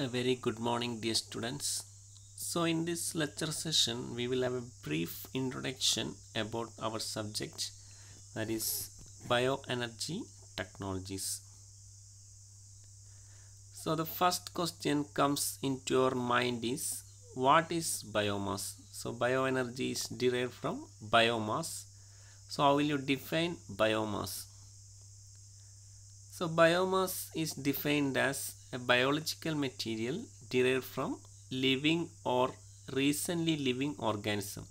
A very good morning, dear students. So, in this lecture session, we will have a brief introduction about our subject that is bioenergy technologies. So, the first question comes into your mind is what is biomass? So, bioenergy is derived from biomass. So, how will you define biomass? So, biomass is defined as a biological material derived from living or recently living organism.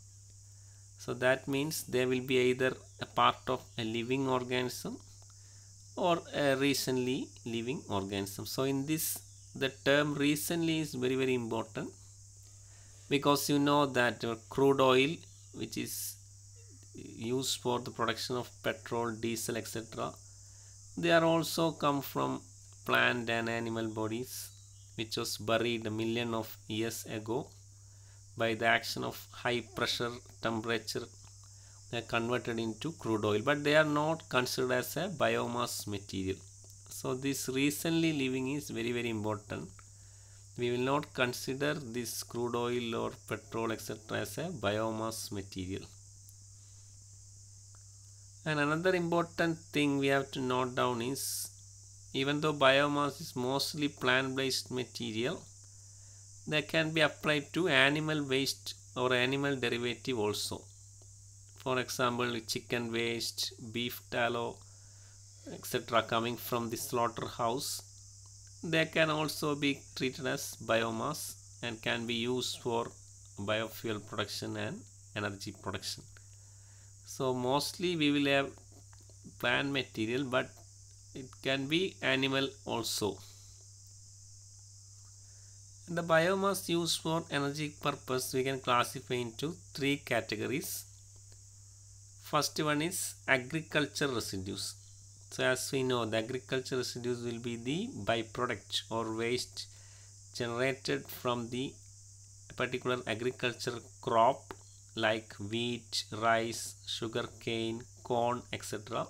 So, that means there will be either a part of a living organism or a recently living organism. So, in this, the term recently is very, very important because you know that crude oil, which is used for the production of petrol, diesel, etc they are also come from plant and animal bodies which was buried a million of years ago. By the action of high pressure temperature they are converted into crude oil but they are not considered as a biomass material. So this recently living is very very important. We will not consider this crude oil or petrol etc as a biomass material. And another important thing we have to note down is even though biomass is mostly plant based material, that can be applied to animal waste or animal derivative also. For example, chicken waste, beef tallow, etc., coming from the slaughterhouse, they can also be treated as biomass and can be used for biofuel production and energy production so mostly we will have plant material but it can be animal also. The biomass used for energy purpose we can classify into three categories. First one is agriculture residues. So as we know the agriculture residues will be the byproduct or waste generated from the particular agricultural crop like wheat, rice, sugarcane, corn, etc.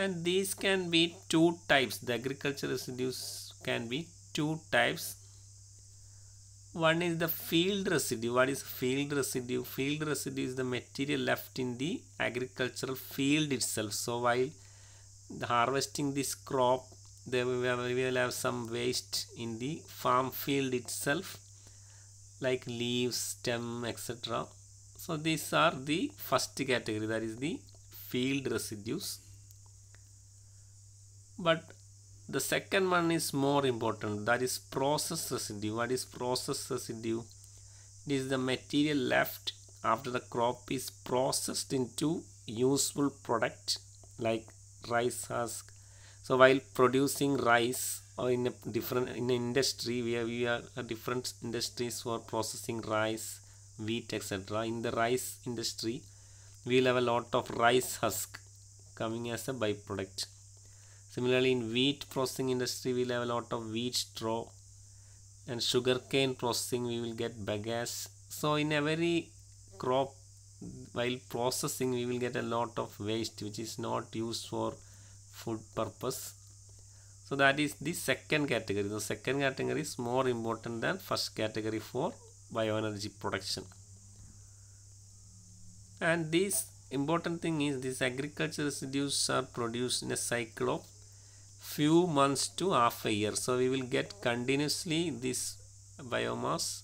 And these can be two types. The agricultural residues can be two types. One is the field residue. What is field residue? Field residue is the material left in the agricultural field itself. So while harvesting this crop, there will have some waste in the farm field itself like leaves, stem, etc. So these are the first category that is the field residues. But the second one is more important that is process residue. What is process residue? It is the material left after the crop is processed into useful product like rice husk. So while producing rice or in a different in industry we have, we have different industries for processing rice wheat etc in the rice industry we will have a lot of rice husk coming as a byproduct similarly in wheat processing industry we will have a lot of wheat straw and sugarcane processing we will get bagasse so in every crop while processing we will get a lot of waste which is not used for food purpose so that is the second category. The second category is more important than first category for bioenergy production. And this important thing is these agriculture residues are produced in a cycle of few months to half a year. So we will get continuously this biomass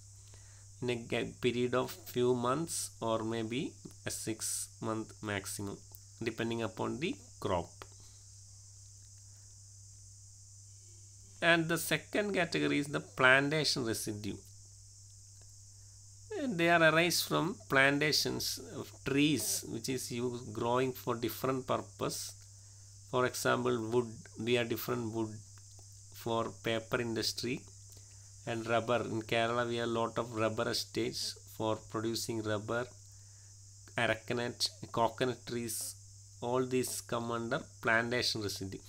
in a period of few months or maybe a six month maximum depending upon the crop. and the second category is the plantation residue and they are arise from plantations of trees which is used growing for different purpose for example wood we have different wood for paper industry and rubber. In kerala we have a lot of rubber estates for producing rubber arecanut coconut trees. All these come under plantation residue.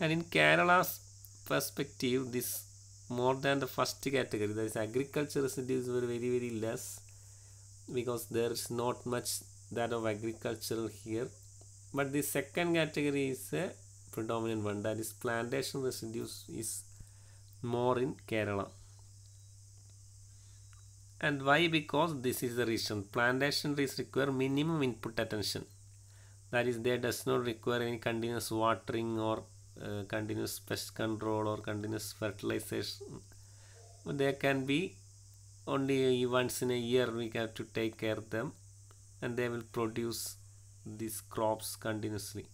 And in kerala's perspective this more than the first category that is agriculture residues were very very less because there is not much that of agricultural here but the second category is a predominant one that is plantation residues is more in Kerala. And why? Because this is the reason. Plantation trees require minimum input attention. That is, they does not require any continuous watering or uh, continuous pest control or continuous fertilization. They can be only once in a year we have to take care of them and they will produce these crops continuously.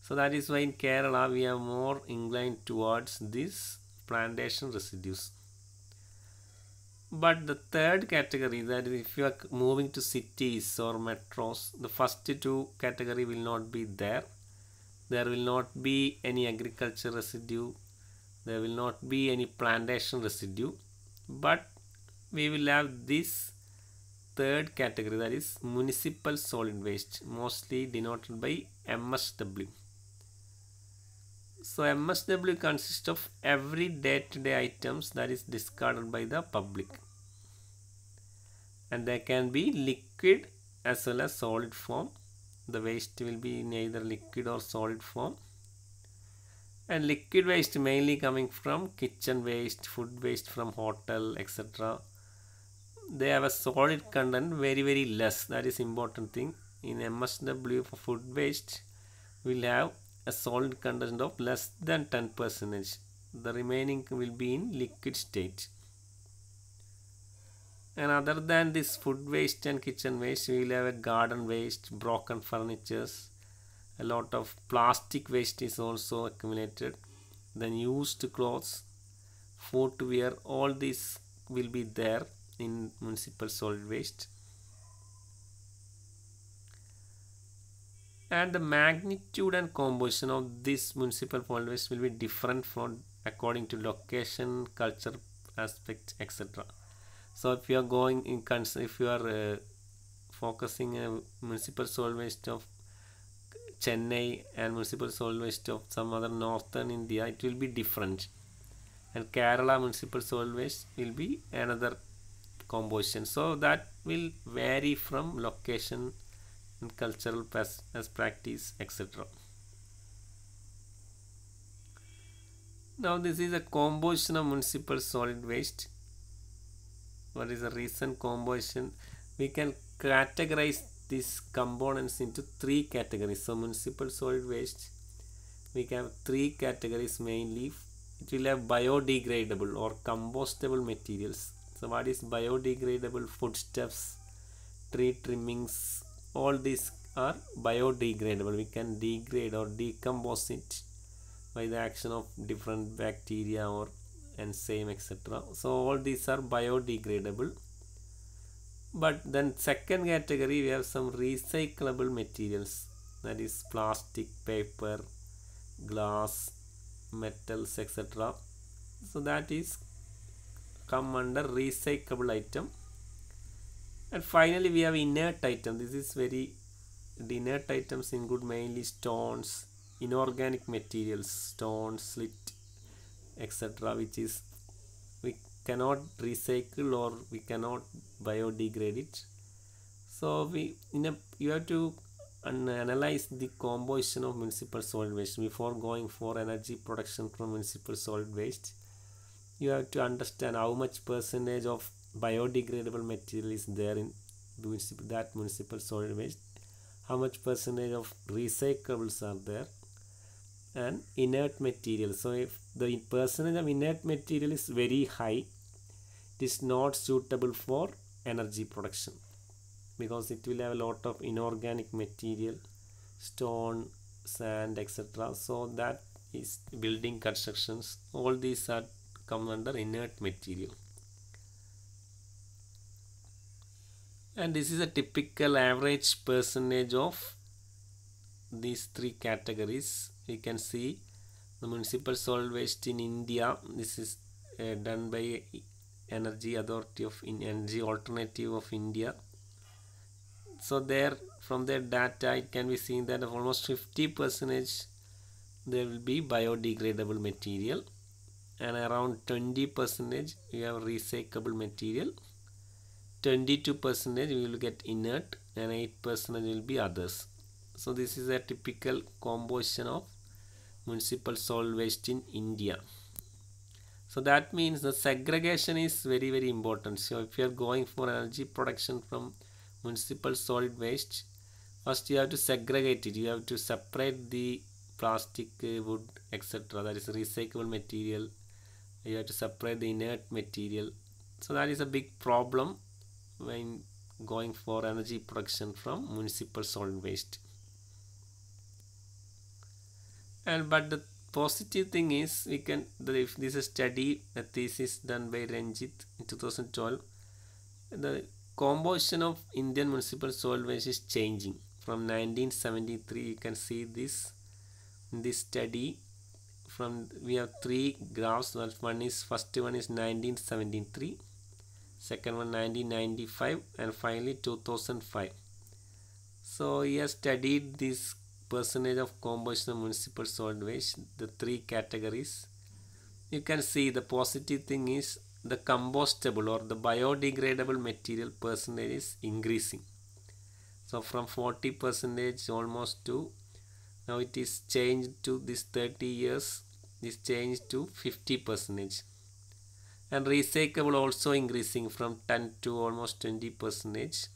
So that is why in Kerala we are more inclined towards these plantation residues. But the third category, that is if you are moving to cities or metros, the first two category will not be there. There will not be any agriculture residue. There will not be any plantation residue. But we will have this third category that is municipal solid waste mostly denoted by MSW. So MSW consists of every day-to-day items that is discarded by the public and they can be liquid as well as solid form. The waste will be in either liquid or solid form and liquid waste mainly coming from kitchen waste, food waste from hotel etc. They have a solid content very very less that is important thing. In MSW for food waste will have a solid content of less than 10 percentage. The remaining will be in liquid state. And other than this food waste and kitchen waste, we will have a garden waste, broken furnitures, a lot of plastic waste is also accumulated. Then used clothes, footwear, all these will be there in municipal solid waste. and the magnitude and composition of this municipal solid waste will be different from according to location culture aspect etc so if you are going in if you are uh, focusing a municipal solid waste of chennai and municipal solid waste of some other northern india it will be different and kerala municipal solid waste will be another composition so that will vary from location and cultural as, as practice etc. Now this is a composition of municipal solid waste. What is the recent composition? We can categorize these components into three categories. So municipal solid waste, we have three categories mainly. It will have biodegradable or compostable materials. So what is biodegradable foodstuffs, tree trimmings, all these are biodegradable. We can degrade or decompose it by the action of different bacteria or enzyme etc so all these are biodegradable. But then second category we have some recyclable materials. That is plastic paper glass metals etc so that is come under recyclable item. And finally we have inert item. This is very the inert items include mainly stones inorganic materials stones slit etc which is we cannot recycle or we cannot biodegrade it. So we in a you have to analyze the composition of municipal solid waste before going for energy production from municipal solid waste you have to understand how much percentage of biodegradable material is there in that municipal solid waste how much percentage of recyclables are there and inert material. So if the percentage of inert material is very high it is not suitable for energy production because it will have a lot of inorganic material stone sand etc so that is building constructions. All these are come under inert material. And this is a typical average percentage of these three categories. You can see the municipal solid waste in India. This is uh, done by energy authority of in energy alternative of India. So there from their data it can be seen that of almost 50 percentage there will be biodegradable material and around 20 percentage we have recyclable material. 22 percentage we will get inert and 8 percentage will be others. So this is a typical composition of municipal solid waste in India. So that means the segregation is very very important. So if you are going for energy production from municipal solid waste first you have to segregate it. You have to separate the plastic wood etc that is recyclable material you have to separate the inert material. So that is a big problem when going for energy production from municipal solid waste. And but the positive thing is we can if this is study a thesis done by Ranjit in 2012 the composition of Indian municipal solid waste is changing. From 1973 you can see this in this study from we have three graphs one is first one is 1973 second one 1995 and finally 2005 so he has studied this percentage of composition of municipal solid waste the three categories. You can see the positive thing is the compostable or the biodegradable material percentage is increasing. So from 40 percentage almost to now it is changed to this 30 years this changed to 50 percentage. And recyclable also increasing from 10 to almost 20 percentage.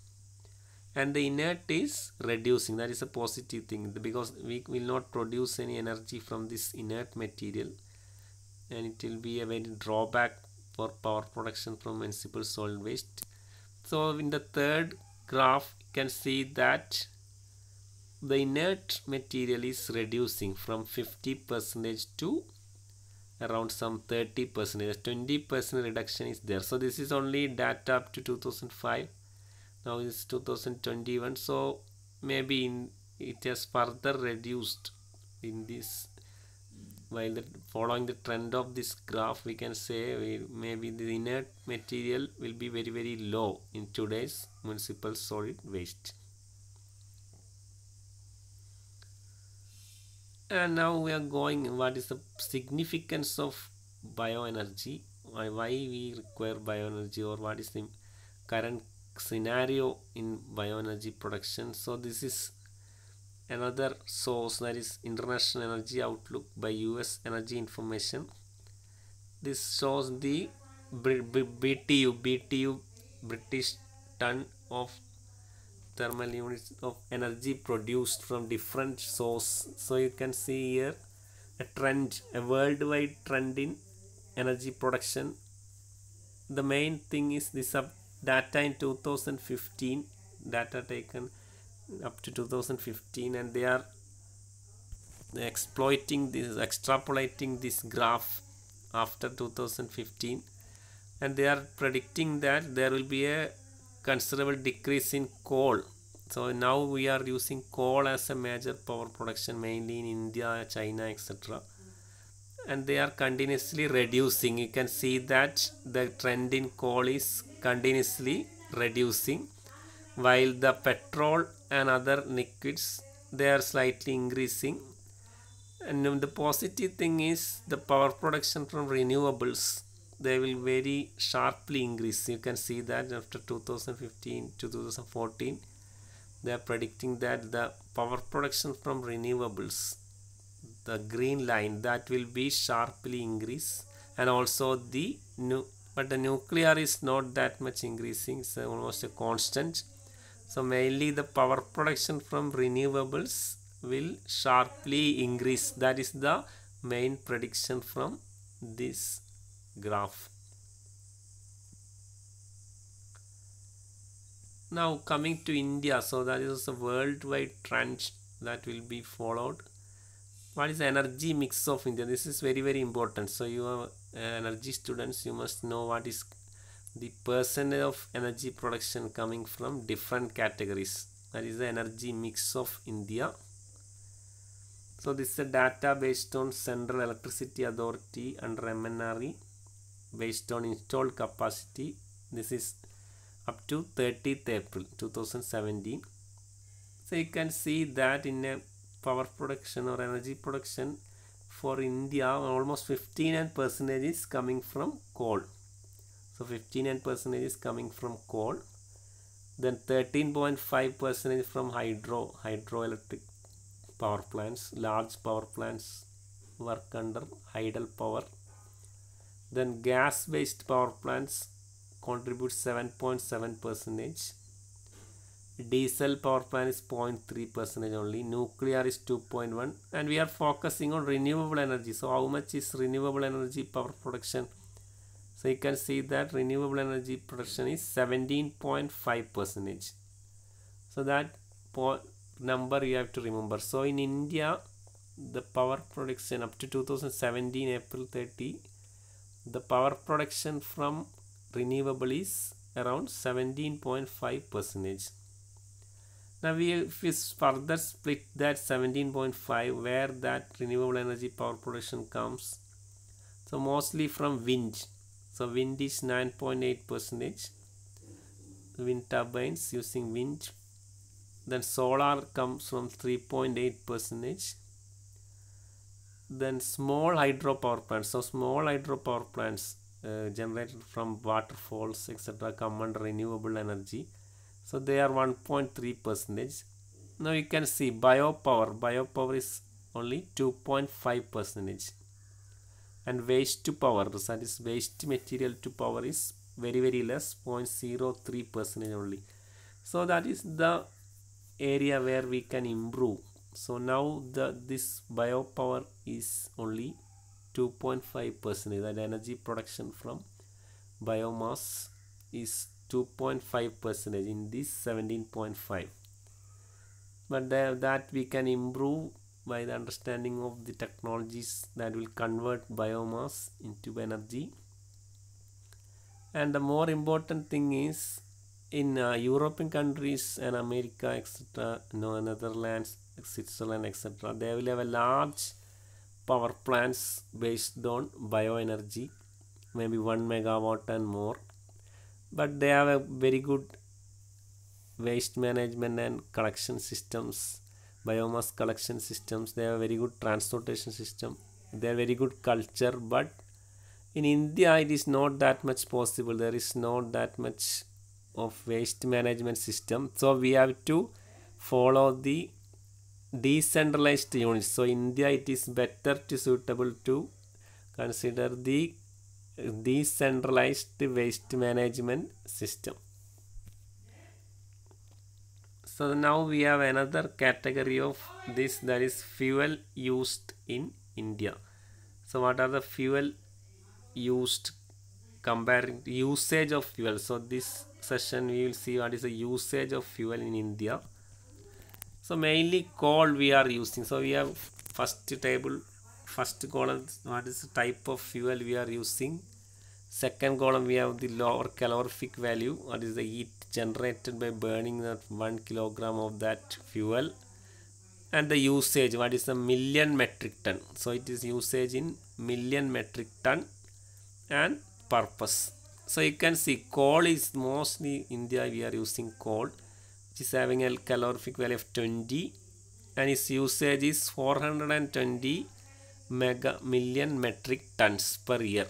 And the inert is reducing. That is a positive thing. Because we will not produce any energy from this inert material. And it will be a very drawback for power production from municipal solid waste. So in the third graph you can see that the inert material is reducing from 50 percentage to around some 30 percent 20 percent reduction is there. So this is only data up to 2005 now it's 2021 so maybe in, it has further reduced in this while the, following the trend of this graph we can say we, maybe the inert material will be very very low in today's municipal solid waste and now we are going what is the significance of bioenergy? Why, why we require bioenergy or what is the current scenario in bioenergy production? So this is another source that is international energy outlook by us energy information. This shows the btu btu british ton of thermal units of energy produced from different source. So you can see here a trend a worldwide trend in energy production. The main thing is this data in 2015 data taken up to 2015 and they are exploiting this extrapolating this graph after 2015 and they are predicting that there will be a considerable decrease in coal. So now we are using coal as a major power production mainly in India, China etc and they are continuously reducing. You can see that the trend in coal is continuously reducing while the petrol and other liquids they are slightly increasing. And the positive thing is the power production from renewables they will very sharply increase. You can see that after 2015 to 2014 they are predicting that the power production from renewables the green line that will be sharply increase. And also the new but the nuclear is not that much increasing. So almost a constant. So mainly the power production from renewables will sharply increase. That is the main prediction from this graph. Now coming to India, so that is a worldwide trend that will be followed. What is the energy mix of India? This is very very important. So you are uh, energy students, you must know what is the percentage of energy production coming from different categories. That is the energy mix of India. So this is a data based on Central Electricity Authority under MNRE based on installed capacity. This is up to 30th April 2017 so you can see that in a power production or energy production for India almost 59 percentage is coming from coal. So 59 percentage is coming from coal. Then 13.5 percentage from hydro hydroelectric power plants large power plants work under hydel power then gas based power plants contribute 7.7 percentage. Diesel power plant is 0.3 percentage only. Nuclear is 2.1 and we are focusing on renewable energy. So how much is renewable energy power production? So you can see that renewable energy production is 17.5 percentage. So that number you have to remember. So in india the power production up to 2017 april 30 the power production from renewable is around 17.5 percentage. Now we if we further split that 17.5 where that renewable energy power production comes so mostly from wind. So wind is 9.8 percentage. Wind turbines using wind. Then solar comes from 3.8 percentage then small hydropower plants. So small hydropower plants uh, generated from waterfalls etc come under renewable energy. So they are 1.3 percentage. Now you can see biopower. Biopower is only 2.5 percentage. And waste to power that is waste material to power is very very less 0.03 percentage only. So that is the area where we can improve so now the this biopower is only 2.5 percentage that energy production from biomass is 2.5 percentage in this 17.5 but that we can improve by the understanding of the technologies that will convert biomass into energy and the more important thing is in uh, European countries and America, etc., no, Netherlands, Switzerland, etc., they will have a large power plants based on bioenergy, maybe one megawatt and more. But they have a very good waste management and collection systems, biomass collection systems. They have a very good transportation system. They have very good culture, but in India it is not that much possible. There is not that much of waste management system so we have to follow the decentralized units. So india it is better to suitable to consider the decentralized waste management system. So now we have another category of this that is fuel used in india. So what are the fuel used comparing usage of fuel? So this session we will see what is the usage of fuel in india so mainly coal we are using. So we have first table first column what is the type of fuel we are using. Second column we have the lower calorific value what is the heat generated by burning that one kilogram of that fuel. And the usage what is the million metric ton. So it is usage in million metric ton and purpose. So you can see coal is mostly india we are using coal is having a calorific value of 20 and its usage is 420 mega million metric tons per year.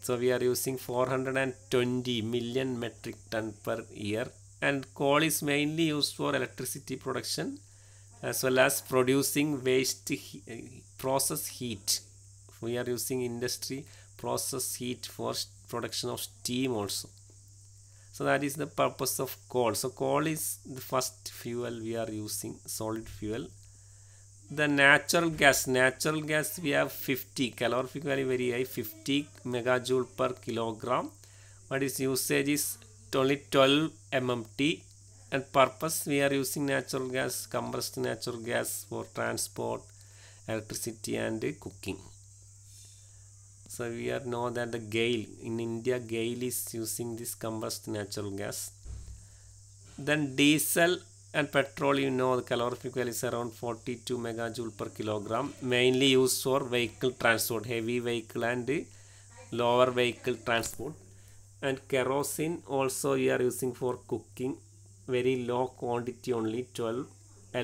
So we are using 420 million metric ton per year and coal is mainly used for electricity production as well as producing waste he- process heat. We are using industry process heat for production of steam also so that is the purpose of coal. So coal is the first fuel we are using solid fuel. The natural gas natural gas we have 50 calorific value very high 50 megajoule per kilogram. But its usage is only 12 mmt and purpose we are using natural gas compressed natural gas for transport electricity and cooking so we are know that the GAIL in india GAIL is using this compressed natural gas. Then diesel and petrol you know the calorific value is around 42 megajoule per kilogram mainly used for vehicle transport heavy vehicle and lower vehicle transport. And kerosene also we are using for cooking very low quantity only 12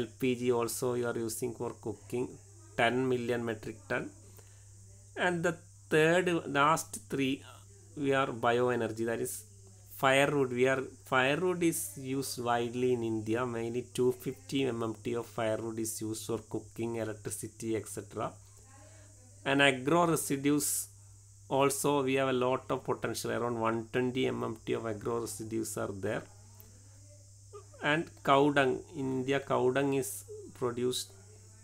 lpg also you are using for cooking 10 million metric ton. And the third last three we are bioenergy. That is firewood. We are firewood is used widely in india. Mainly 250 mmt of firewood is used for cooking electricity etc and agro residues also we have a lot of potential. Around 120 mmt of agro residues are there. And cow dung in india cow dung is produced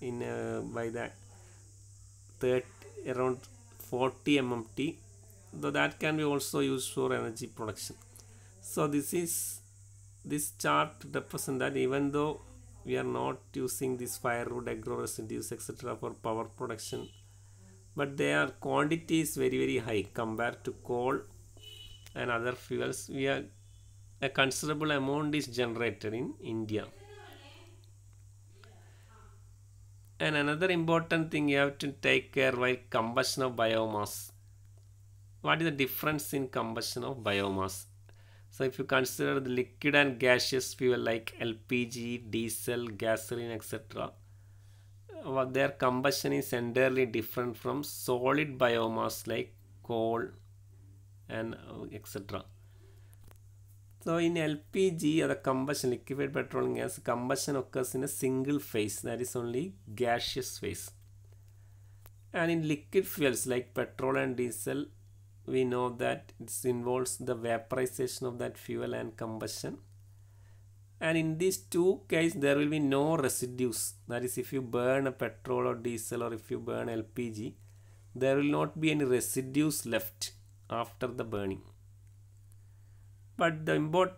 in uh, by the 30 around 40 mmt though that can be also used for energy production. So this is this chart represent that even though we are not using this firewood agro residues etc for power production but their quantity is very very high compared to coal and other fuels. We are a considerable amount is generated in india and another important thing you have to take care while combustion of biomass. What is the difference in combustion of biomass? So if you consider the liquid and gaseous fuel like lpg diesel gasoline etc uh, their combustion is entirely different from solid biomass like coal and uh, etc so in LPG, or the combustion, liquefied petroleum gas, combustion occurs in a single phase, that is only gaseous phase. And in liquid fuels like petrol and diesel, we know that it involves the vaporization of that fuel and combustion. And in these two cases, there will be no residues. That is, if you burn a petrol or diesel or if you burn LPG, there will not be any residues left after the burning but the import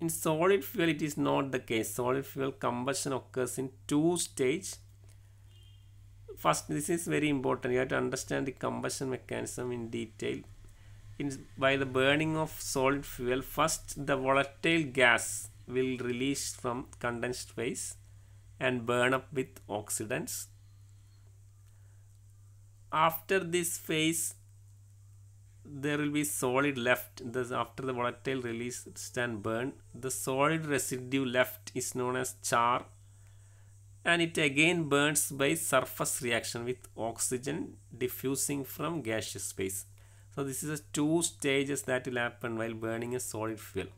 in solid fuel it is not the case. Solid fuel combustion occurs in two stage. First this is very important. You have to understand the combustion mechanism in detail. In, by the burning of solid fuel first the volatile gas will release from condensed phase and burn up with oxidants. After this phase there will be solid left. This after the volatile release stand burn. The solid residue left is known as char and it again burns by surface reaction with oxygen diffusing from gaseous phase so this is a two stages that will happen while burning a solid fuel.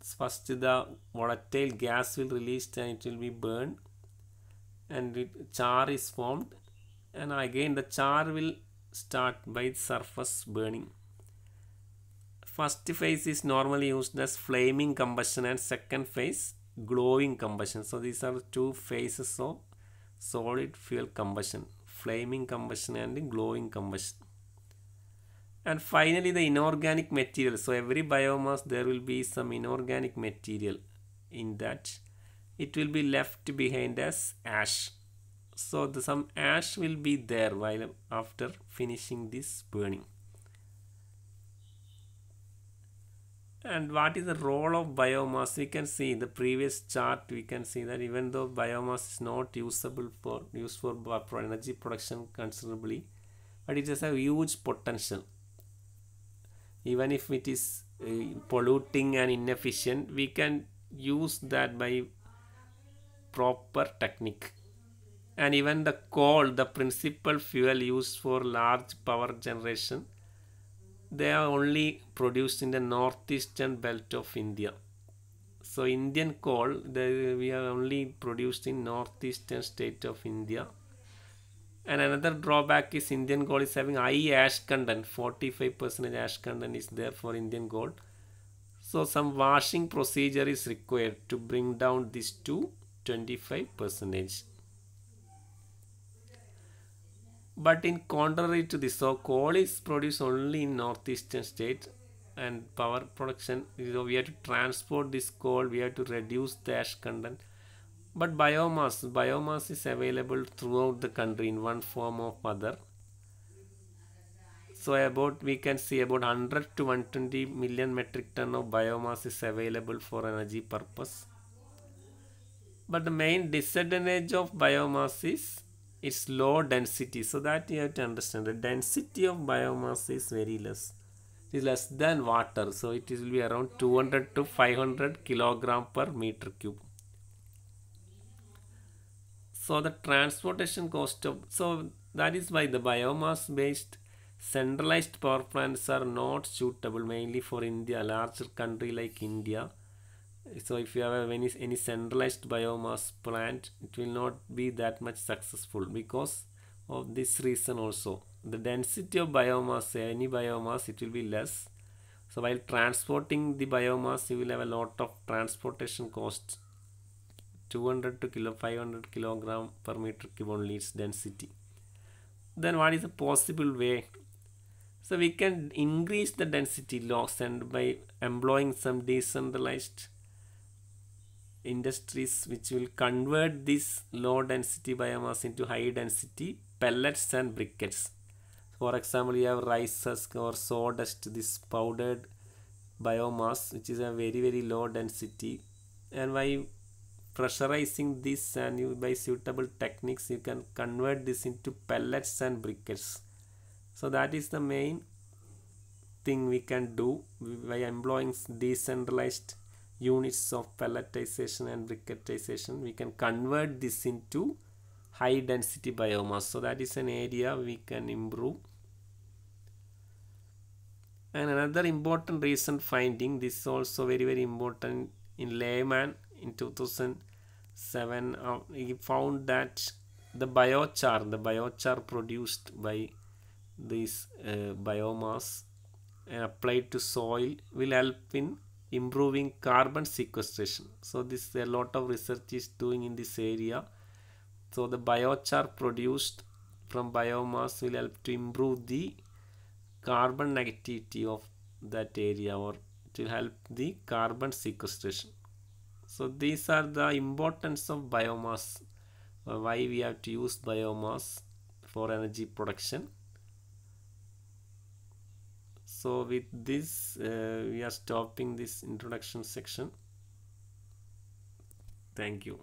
First the volatile gas will release and it will be burned and it, char is formed. And again the char will start by surface burning. First phase is normally used as flaming combustion and second phase glowing combustion. So these are two phases of solid fuel combustion flaming combustion and glowing combustion. And finally the inorganic material. So every biomass there will be some inorganic material in that. It will be left behind as ash so the, some ash will be there while after finishing this burning. And what is the role of biomass? We can see in the previous chart we can see that even though biomass is not usable for used for, for energy production considerably but it has a huge potential. Even if it is uh, polluting and inefficient we can use that by proper technique and even the coal, the principal fuel used for large power generation, they are only produced in the northeastern belt of India. So Indian coal, they, we are only produced in northeastern state of India. And another drawback is Indian coal is having high ash content, 45% ash content is there for Indian coal. So some washing procedure is required to bring down this to 25 percentage. But in contrary to this, so coal is produced only in northeastern states and power production, so we have to transport this coal, we have to reduce the ash content. But biomass, biomass is available throughout the country in one form or other. So about we can see about 100 to 120 million metric ton of biomass is available for energy purpose. But the main disadvantage of biomass is its low density so that you have to understand the density of biomass is very less. It is less than water so it will be around 200 to 500 kilogram per meter cube. So the transportation cost of so that is why the biomass based centralized power plants are not suitable mainly for india larger country like india so if you have any, any centralized biomass plant it will not be that much successful because of this reason also. The density of biomass any biomass it will be less. So while transporting the biomass you will have a lot of transportation cost 200 to kilo 500 kilogram per meter cube only its density. Then what is a possible way? So we can increase the density loss and by employing some decentralized industries which will convert this low density biomass into high density pellets and briquettes. For example, you have rice husk or sawdust, this powdered biomass which is a very very low density and by pressurizing this and you by suitable techniques you can convert this into pellets and briquettes. So that is the main thing we can do by employing decentralized units of pelletization and briquettization we can convert this into high density biomass. So that is an area we can improve. And another important recent finding this is also very very important in Lehmann in 2007 uh, he found that the biochar the biochar produced by this uh, biomass uh, applied to soil will help in improving carbon sequestration. So this a lot of research is doing in this area. So the biochar produced from biomass will help to improve the carbon negativity of that area or to help the carbon sequestration. So these are the importance of biomass uh, why we have to use biomass for energy production so with this uh, we are stopping this introduction section. Thank you